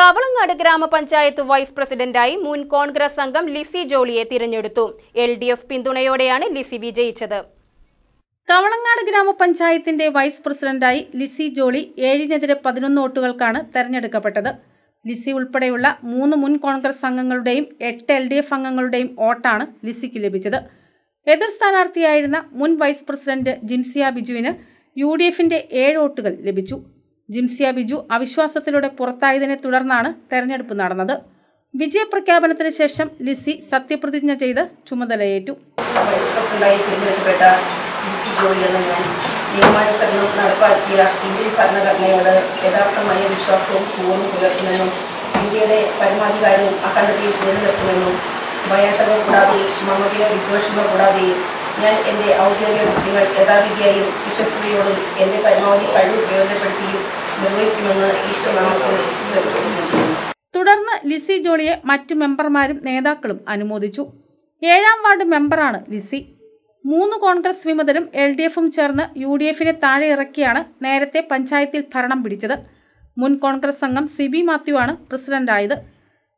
കവളങ്ങാട് ഗ്രാമപഞ്ചായത്ത് വൈസ് പ്രസിഡന്റായി മുൻ കോൺഗ്രസ് അംഗം ലിസി ജോളിയെ തിരഞ്ഞെടുത്തു. എൽ ഡി എഫ് പിന്തുണയോടെയാണ് ലിസി വിജയിച്ചത്. കവളങ്ങാട് ഗ്രാമപഞ്ചായത്തിന്റെ വൈസ് പ്രസിഡന്റായി ലിസി ജോളി ഏഴിനെതിരെ പതിനൊന്ന് വോട്ടുകൾക്കാണ് തെരഞ്ഞെടുക്കപ്പെട്ടത്. ലിസി ഉൾപ്പെടെയുള്ള മൂന്ന് മുൻ കോൺഗ്രസ് അംഗങ്ങളുടെയും എട്ട് എൽ ഡി എഫ് അംഗങ്ങളുടെയും വോട്ടാണ് ലിസിക്ക് ലഭിച്ചത്. എതിർ സ്ഥാനാർത്ഥിയായിരുന്ന മുൻ വൈസ് പ്രസിഡന്റ് ജിൻസിയ ബിജുവിന് യു ഡി എഫിന്റെ ഏഴ് വോട്ടുകൾ ലഭിച്ചു. ജിൻസിയ ബിജു അവിശ്വാസത്തിലൂടെ പുറത്തായതിനെ തുടർന്നാണ് തെരഞ്ഞെടുപ്പ് നടന്നത്. വിജയപ്രഖ്യാപനത്തിന് ശേഷം ലിസി സത്യപ്രതിജ്ഞ ചെയ്ത് ചുമതലയേറ്റു. വൈസ് പ്രസിഡന്റായി തിരഞ്ഞെടുക്കപ്പെട്ട പി സി ജോളി എന്ന ഞാൻ നിയമാനുസരണം നടപ്പാക്കിയ ഇന്ത്യൻ ഭരണഘടനയോട് യഥാർത്ഥമായ വിശ്വാസവും പൂർണ പുലർത്തുമെന്നും ഇന്ത്യയുടെ പരമാധികാരവും അഖണ്ഡതയും നിലനിർത്തുമെന്നും ഭയാശങ്ക കൂടാതെ മമതയോ വിദ്വേഷമോ കൂടാതെ ഞാൻ എന്റെ ഔദ്യോഗിക കൃത്യങ്ങൾ യഥാവിധിയായും വിശ്വസ്തയോടും എന്റെ പരമാവധി കഴിവ് പ്രയോജനപ്പെടുത്തിയും നിർവഹിക്കുമെന്ന് തുടർന്ന് ലിസി ജോളിയെ മറ്റ് മെമ്പർമാരും നേതാക്കളും അനുമോദിച്ചു. ഏഴാം വാർഡ് മെമ്പറാണ് ലിസി. മൂന്ന് കോൺഗ്രസ് വിമതരും എൽ ഡി എഫും ചേർന്ന് യു ഡി എഫിനെ താഴെ ഇറക്കിയാണ് നേരത്തെ പഞ്ചായത്തിൽ ഭരണം പിടിച്ചത്. മുൻ കോൺഗ്രസ് അംഗം സിബി മാത്യു ആണ് പ്രസിഡന്റായത്.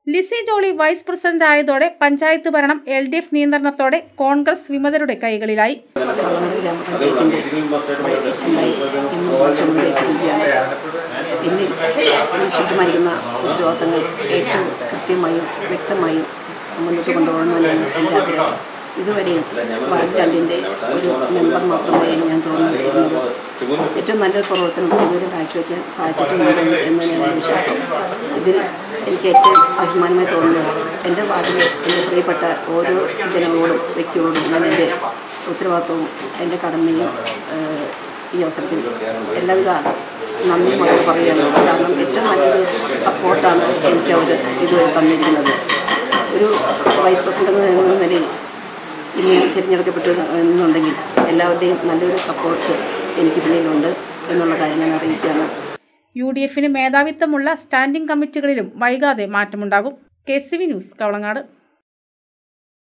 ലിസി ജോളി വൈസ് പ്രസിഡന്റ് ആയതോടെ പഞ്ചായത്ത് ഭരണം എൽ ഡി എഫ് നിയന്ത്രണത്തോടെ കോൺഗ്രസ് വിമതരുടെ കൈകളിലായി കവളങ്ങാട് ഗ്രാമപഞ്ചായത്തിന്റെ വൈസ് പ്രസിഡന്റായി ഇന്ന് ചുമതലയേറ്റിരിക്കുകയാണ് എന്നിൽ വിശുദ്ധമായിരിക്കുന്ന ഉത്തരവാദിത്തങ്ങൾ ഏറ്റവും കൃത്യമായും വ്യക്തമായും മുന്നോട്ട് കൊണ്ടുപോകണമെന്നാണ് എന്റെ ആഗ്രഹം. ഇതുവരെയും വാർഡ് രണ്ടിന്റെ ഒരു മെമ്പർ മാത്രമായി ഞാൻ തോന്നുന്നത് ഏറ്റവും നല്ലൊരു പ്രവർത്തനം ഇതുവരെ കാഴ്ചവെക്കാൻ സാധിച്ചിട്ടുണ്ട് എന്ന് ഞാൻ വിശ്വാസം ഇതിൽ എനിക്ക് ഏറ്റവും അഭിമാനമായി തോന്നുന്നത് എന്റെ വാർഡിലെ എന്റെ പ്രിയപ്പെട്ട ഓരോ ജനങ്ങളോടും വ്യക്തികളോടും ഞാൻ എന്റെ ഉത്തരവാദിത്വവും എന്റെ കടമയും ഈ അവസരത്തിൽ എല്ലാവിധ നന്ദി പറയുകയാണ്. കാരണം ഏറ്റവും നല്ലൊരു സപ്പോർട്ടാണ് എനിക്ക് അവർ ഇതുവരെ തന്നിരിക്കുന്നത്. ഒരു വൈസ് പ്രസിഡന്റ് എന്ന നിലയിൽ ഇനി തിരഞ്ഞെടുക്കപ്പെട്ടു എന്നുണ്ടെങ്കിൽ എല്ലാവരുടെയും നല്ലൊരു സപ്പോർട്ട് എനിക്ക് പിന്നിലുണ്ട് എന്നുള്ള കാര്യം ഞാൻ അറിയിക്കുകയാണ്. യു ഡി എഫിന് മേധാവിത്വമുള്ള സ്റ്റാൻഡിംഗ് കമ്മിറ്റികളിലും വൈകാതെ മാറ്റമുണ്ടാകും. K C V news Kavalangad.